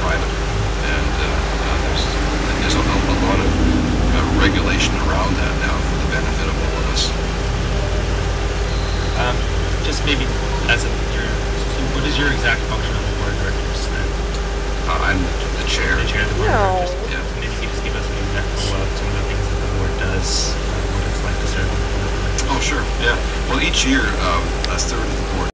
private. And uh, uh, there's, there's a, a lot of uh, regulation around that now for the benefit of all of us. Um, just maybe as a, your, what is your exact function on the board of directors then? Uh, I'm the chair. The chair of the board no. of directors. Yeah. Maybe you could just give us an example of some of the things that the board does, uh, what it's like to serve on the board. Oh, sure, yeah. Well, each year, um, us, the